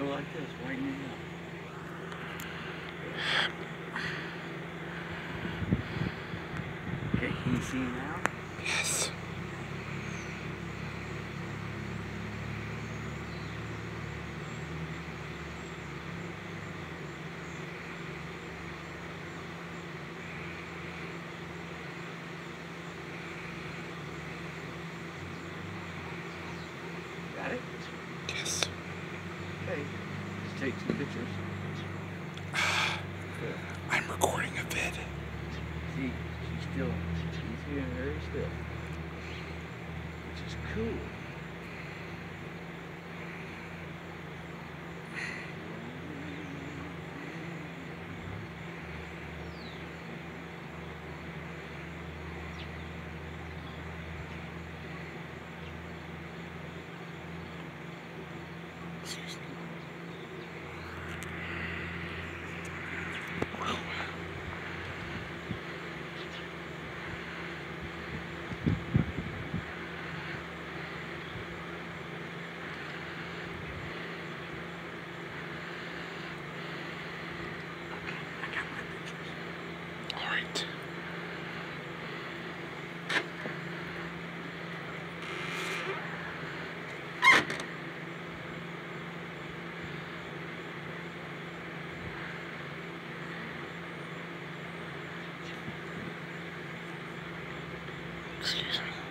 Go like this, widen it up. Okay, can you see now? Yes. Got it? Yes. Okay. Let's take some pictures. I'm recording a vid. See, she's still, she's here very still. Which is cool. Excuse Excuse me.